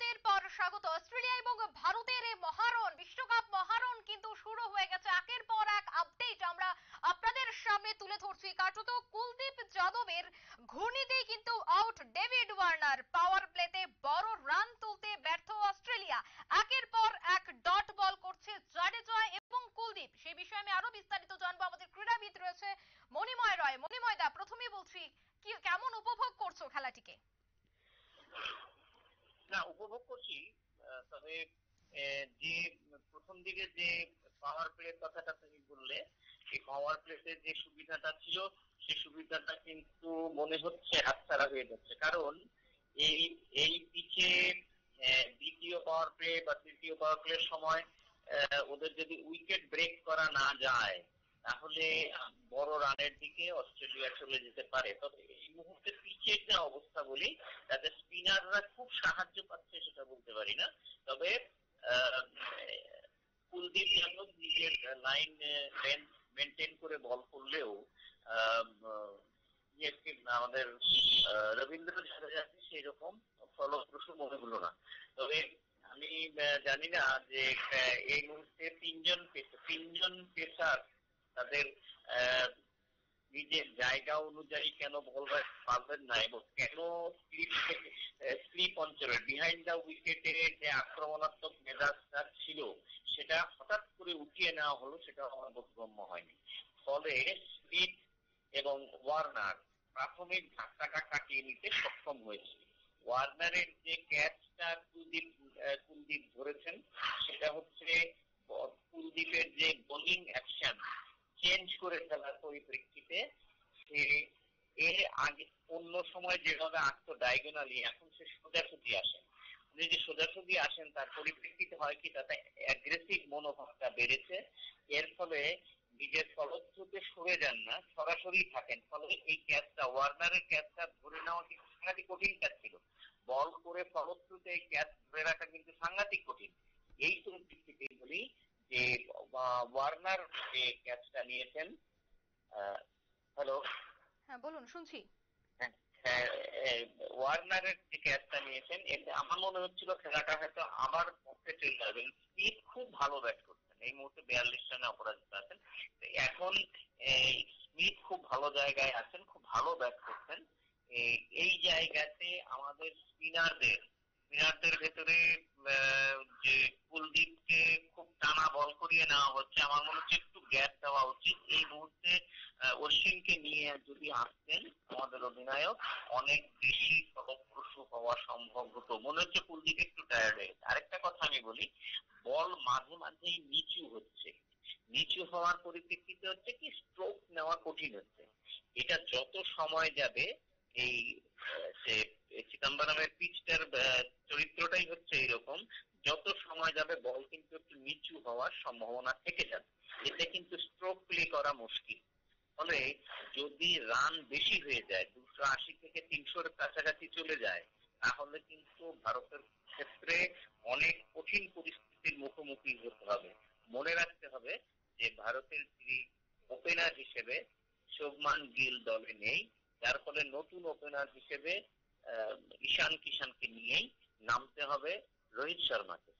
বিরতির পর স্বাগত। অস্ট্রেলিয়া এবং ভারতের মহারণ, বিশ্বকাপ মহারণ কিন্তু শুরু হয়ে গেছে। একের পর এক আপডেট আমরা আপনাদের সামনে তুলে ধরছি। কার্যত কুলদীপ যাদবের ঘূর্ণিতেই কিন্তু আউট ডেভিড ওয়ার্নার পাওয়ার প্লেতে বড় রান তুলতে ব্যর্থ অস্ট্রেলিয়া একের পর এক ডট বল করছে জাডেজা এবং কুলদীপ সেই বিষয়ে আমি আরও বিস্তারিত জানব আমাদের ক্রীড়াবিদ রয়েছে মণিময় রয় মণিময় দা প্রথমেই বলছি কি কেমন উপভোগ করছ খেলাটিকে না উপভোগ তবে যে প্রথম দিকে যে পাওয়ার প্লের কথাটা তুমি বললে, এই পাওয়ার প্লেতে যে সুবিধাটা ছিল, সেই সুবিধাটা কিন্তু মনে হচ্ছে হাতছাড়া হয়ে যাচ্ছে। কারণ এই এই পিচে দ্বিতীয় পাওয়ার প্লে বা তৃতীয় পাওয়ার প্লের সময় ওদের যদি উইকেট ব্রেক করা না যায় তাহলে বড় রানের দিকে অস্ট্রেলিয়া চলে যেতে পারে। তবে এই মুহূর্তে পিচের যা অবস্থা বলি তাতে স্পিনাররা খুব সাহায্য পাচ্ছে সেটা বলতে পারি না। তবে কুলদীপ যাদব নিজের লাইন মেনটেন করে বল করলেও আহ, আমাদের রবীন্দ্র জাদেজাকে সেই রকম ফলপ্রসূ মনে হলো না। তবে আমি জানি না যে এই মুহূর্তে তিনজন তিনজন পেসার তাদের নিজের জায়গা অনুযায়ী কেন বল পারবেন না এবং কেন স্লিপ অঞ্চলের বিহাইন্ড দ্য উইকেটে যে আক্রমণাত্মক মেজাজটা ছিল, সেটা হঠাৎ করে উঠিয়ে নেওয়া হলো, সেটা আমার বোধগম্য হয়নি। ফলে স্লিপ এবং ওয়ার্নার প্রাথমিক ধাক্কাটা কাটিয়ে নিতে সক্ষম হয়েছে। ওয়ার্নারের যে ক্যাচটা কুলদীপ কুলদীপ ধরেছেন, সেটা হচ্ছে, কুলদীপের যে বোলিং অ্যাকশন চেঞ্জ করে ফেলার পরিপ্রেক্ষিতে এর আগে অন্য সময় যেভাবে আসতো ডায়াগোনালি এখন সে সোজাসুজি আসেন। উনি যে সোজাসুজি আসেন, তার পরিপ্রেক্ষিতে হয় কি, তাতে অ্যাগ্রেসিভ মনোভাবটা বেড়েছে। এর ফলে নিজের ফলশ্রুতে সরে যান না, সরাসরি থাকেন। ফলে এই ক্যাচটা, ওয়ার্নারের ক্যাচটা ধরে নেওয়া কিন্তু সাংঘাতিক কঠিন ক্যাচ ছিল। বল করে ফলশ্রুতে এই ক্যাচ ধরে রাখা কিন্তু সাংঘাতিক কঠিন। এই পরিপ্রেক্ষিতে বলি যে ওয়ার্নার যে ক্যাচটা নিয়েছেন হ্যালো হ্যাঁ বলুন শুনছি ওয়ার্নারের যে ক্যাচটা নিয়েছেন এতে আমার মনে হচ্ছিল খেলাটা হয়তো আমার পক্ষে চলে যাবে স্পিড খুব ভালো ব্যাট করছেন এই মুহূর্তে বিয়াল্লিশ রানে অপরাজিত আছেন এখন স্মিথ খুব ভালো জায়গায় আছেন খুব ভালো ব্যাট করছেন এই জায়গাতে আমাদের স্পিনারদের স্পিনারদের ভেতরে যে কুলদীপকে খুব টানা বল করিয়ে নেওয়া হচ্ছে, আমার মনে হচ্ছে একটু গ্যাপ দেওয়া উচিত। এই মুহূর্তে অশ্বিনকে নিয়ে যদি আসতেন আমাদের অধিনায়ক, অনেক বেশি ফলপ্রসূ হওয়া সম্ভব হতো। মনে হচ্ছে কুলদীপ একটু টায়ার্ড হয়ে গেছে। আরেকটা কথা আমি বলি, বল মাঝে মাঝেই নিচু হচ্ছে। নিচু হওয়ার পরিপ্রেক্ষিতে হচ্ছে কি স্ট্রোক নেওয়া কঠিন হচ্ছে। এটা যত সময় যাবে, এই যে চিদাম্বরমের পিচটার চরিত্রটাই হচ্ছে এরকম। যত সময় যাবে, বল কিন্তু একটু নিচু হওয়ার সম্ভাবনা থেকে যাবে। এতে কিন্তু স্ট্রোক প্লে করা মুশকিল। ফলে যদি রান বেশি হয়ে যায়, দুশো আশি থেকে তিনশোর কাছাকাছি চলে যায়, তাহলে কিন্তু ভারতের ক্ষেত্রে অনেক কঠিন পরিস্থিতির মুখোমুখি হতে হবে। মনে রাখতে হবে যে ভারতের যিনি ওপেনার হিসেবে, শোভমান গিল দলে নেই। যার ফলে নতুন ওপেনার হিসেবে ঈশান কিষানকে নিয়েই নামতে হবে রোহিত শর্মাকে।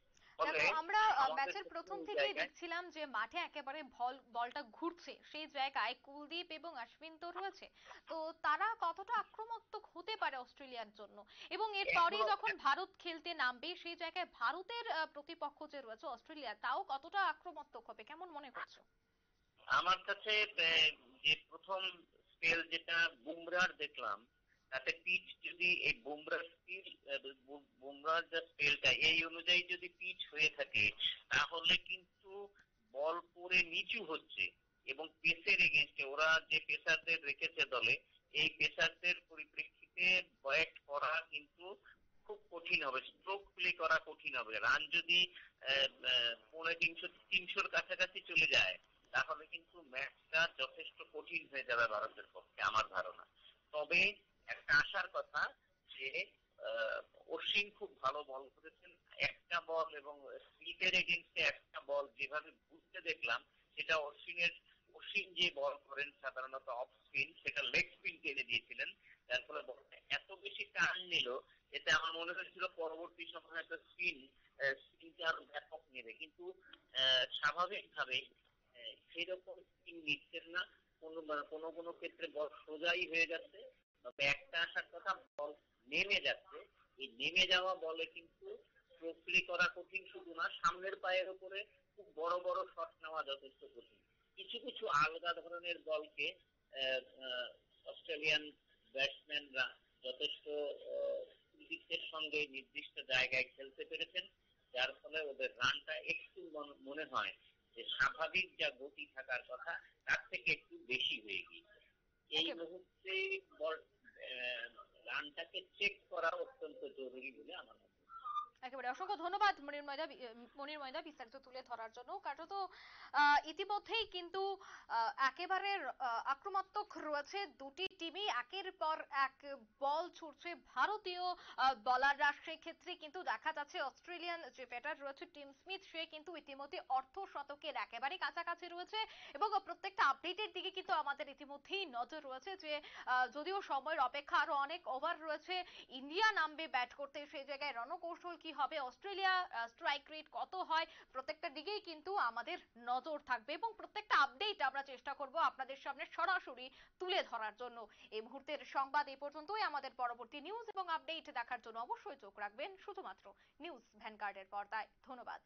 আমরা ম্যাচের প্রথম থেকেই দেখছিলাম যে মাঠে একেবারে বল বলটা ঘুরছে সেই জায়গায় কুলদীপ এবং অশ্বিন তো রয়েছে। তো তারা কতটা আক্রমণাত্মক হতে পারে অস্ট্রেলিয়ার জন্য? এবং এরপরেই যখন ভারত খেলতে নামবে সেই জায়গায় ভারতের প্রতিপক্ষ যে রয়েছে অস্ট্রেলিয়া তাও কতটা আক্রমণাত্মক হবে কেমন মনে করছ? আমার কাছে যে প্রথম স্পেল যেটা বুমরার দেখলাম তাতে পিচ যদি এই বুমরার স্পিল বুমরার যে স্পেলটা, এই অনুযায়ী যদি পিচ হয়ে থাকে, তাহলে কিন্তু বল পরে নিচু হচ্ছে এবং পেসের এগেনস্টে, ওরা যে পেসারদের রেখেছে দলে, এই পেসারদের পরিপ্রেক্ষিতে ব্যাট করা কিন্তু খুব কঠিন হবে স্ট্রোক প্লে করা কঠিন হবে। রান যদি পৌনে তিনশো, তিনশোর কাছাকাছি চলে যায়, তাহলে কিন্তু ম্যাচটা যথেষ্ট কঠিন হয়ে যাবে ভারতের পক্ষে, আমার ধারণা। তবে একটা আশার কথা যে অশ্বিন খুব ভালো বল করেছেন একটা বল এবং স্লিপের এগেনস্টে একটা বল যেভাবে বুঝতে দেখলাম সেটা অশ্বিনের অশ্বিন যে বল করেন সাধারণত অফ স্পিন সেটা লেগ স্পিন টেনে দিয়েছিলেন। যার ফলে বলটা এত বেশি টান নিল এতে আমার মনে হয়েছিল পরবর্তী সময় একটা স্পিন স্পিনটা আরও ব্যাপক নেবে। কিন্তু আহ, সেরকম স্পিন নিচ্ছেন না। কোনো কোনো কোনো ক্ষেত্রে বল সোজাই হয়ে যাচ্ছে। বা ব্যাকটা আসার কথা, বল নেমে যাচ্ছে। এই নেমে যাওয়া বলে কিন্তু প্রক্রি করা কঠিন শুধু না, সামনের পায়ের উপরে খুব বড় বড় শট নেওয়া যথেষ্ট কঠিন। কিছু কিছু আলগা ধরনের বলকে অস্ট্রেলিয়ান ব্যাটসম্যানরা যথেষ্ট কৃতিত্বের সঙ্গে নির্দিষ্ট জায়গায় খেলতে পেরেছেন, যার ফলে ওদের রানটা একটু মনে হয় যে স্বাভাবিক যা গতি থাকার কথা, তার থেকে একটু বেশি হয়ে গিয়েছে। এই মুহূর্তে রানটাকে চেক করা অত্যন্ত জরুরি বলে আমার মনে হয়। একেবারে অসংখ্য ধন্যবাদ মনির ময়দা মনির ময়দা বিস্তারিত তুলে ধরার জন্য। কার্যত আহ, ইতিমধ্যেই কিন্তু একেবারে আহ, আক্রমণাত্মক রয়েছে দুটি টিমই একের পর এক বল ছুটছে ভারতীয় বলাররা সেক্ষেত্রে কিন্তু দেখা যাচ্ছে অস্ট্রেলিয়ান যে ব্যাটার রয়েছে, টিম স্মিথ, সে কিন্তু ইতিমধ্যে অর্ধ শতকের একেবারে কাছাকাছি রয়েছে। এবং প্রত্যেকটা আপডেটের দিকে কিন্তু আমাদের ইতিমধ্যেই নজর রয়েছে যে যদিও সময়ের অপেক্ষা আরও অনেক ওভার রয়েছে, ইন্ডিয়া নামবে ব্যাট করতে। সেই জায়গায় রণকৌশল কি হবে, অস্ট্রেলিয়া স্ট্রাইক রেট কত হয়, প্রত্যেকটা দিকেই কিন্তু আমাদের নজর থাকবে। এবং প্রত্যেকটা আপডেট আমরা চেষ্টা করব আপনাদের সামনে সরাসরি তুলে ধরার জন্য। এই মুহূর্তের সংবাদ এই পর্যন্তই। আমাদের পরবর্তী নিউজ এবং আপডেট দেখার জন্য অবশ্যই চোখ রাখবেন শুধুমাত্র নিউজ ভ্যানগার্ডের পর্দায়। ধন্যবাদ।